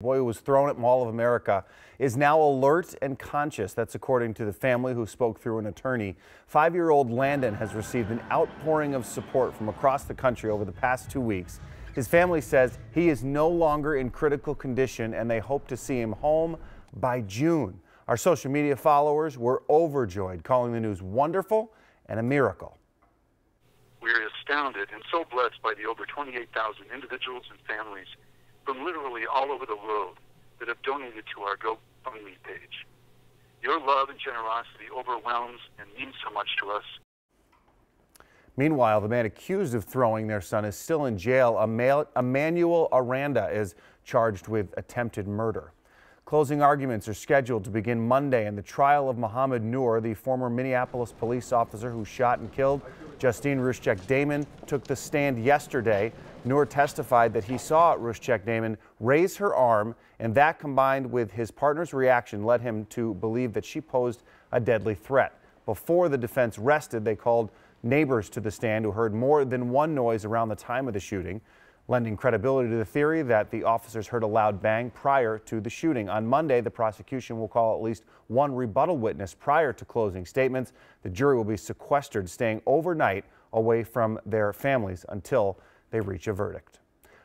boy who was thrown at Mall of America is now alert and conscious. That's according to the family who spoke through an attorney. Five-year-old Landon has received an outpouring of support from across the country over the past two weeks. His family says he is no longer in critical condition and they hope to see him home by June. Our social media followers were overjoyed, calling the news wonderful and a miracle. We're astounded and so blessed by the over 28,000 individuals and families from literally all over the world that have donated to our GoFundMe page. Your love and generosity overwhelms and means so much to us. Meanwhile, the man accused of throwing their son is still in jail. Emmanuel Aranda is charged with attempted murder. Closing arguments are scheduled to begin Monday in the trial of Mohamed Noor, the former Minneapolis police officer who shot and killed Justine Ruszczyk Damond, took the stand yesterday. Noor testified that he saw Ruszczyk Damond raise her arm, and that combined with his partner's reaction led him to believe that she posed a deadly threat. Before the defense rested, they called neighbors to the stand who heard more than one noise around the time of the shooting lending credibility to the theory that the officers heard a loud bang prior to the shooting. On Monday, the prosecution will call at least one rebuttal witness prior to closing statements. The jury will be sequestered, staying overnight away from their families until they reach a verdict.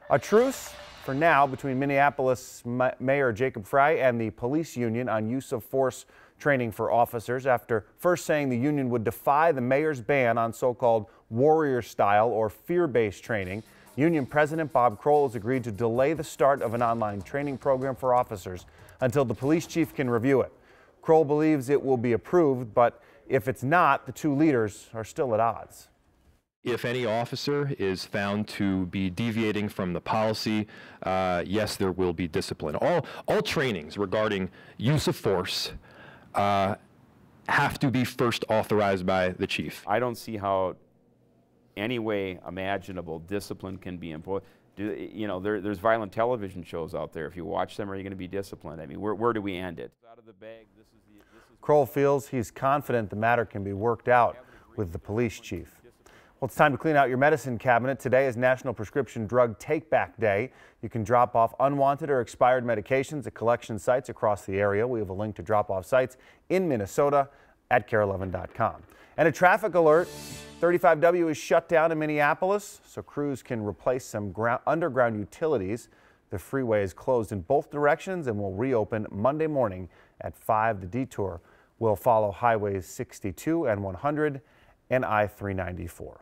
A truce for now between Minneapolis Mayor Jacob Frey and the police union on use of force training for officers after first saying the union would defy the mayor's ban on so-called warrior style or fear-based training. Union President Bob Kroll has agreed to delay the start of an online training program for officers until the police chief can review it. Kroll believes it will be approved, but if it's not, the two leaders are still at odds. If any officer is found to be deviating from the policy, uh, yes, there will be discipline. All, all trainings regarding use of force uh, have to be first authorized by the chief. I don't see how any way imaginable discipline can be employed. Do, you know, there, there's violent television shows out there. If you watch them, are you going to be disciplined? I mean, where, where do we end it? Out of the bag, the, Kroll feels he's confident the matter can be worked out with the police chief. Well, it's time to clean out your medicine cabinet. Today is National Prescription Drug Take Back Day. You can drop off unwanted or expired medications at collection sites across the area. We have a link to drop off sites in Minnesota at KARE11.com. And a traffic alert 35W is shut down in Minneapolis, so crews can replace some ground, underground utilities. The freeway is closed in both directions and will reopen Monday morning at 5. The detour will follow highways 62 and 100 and I-394.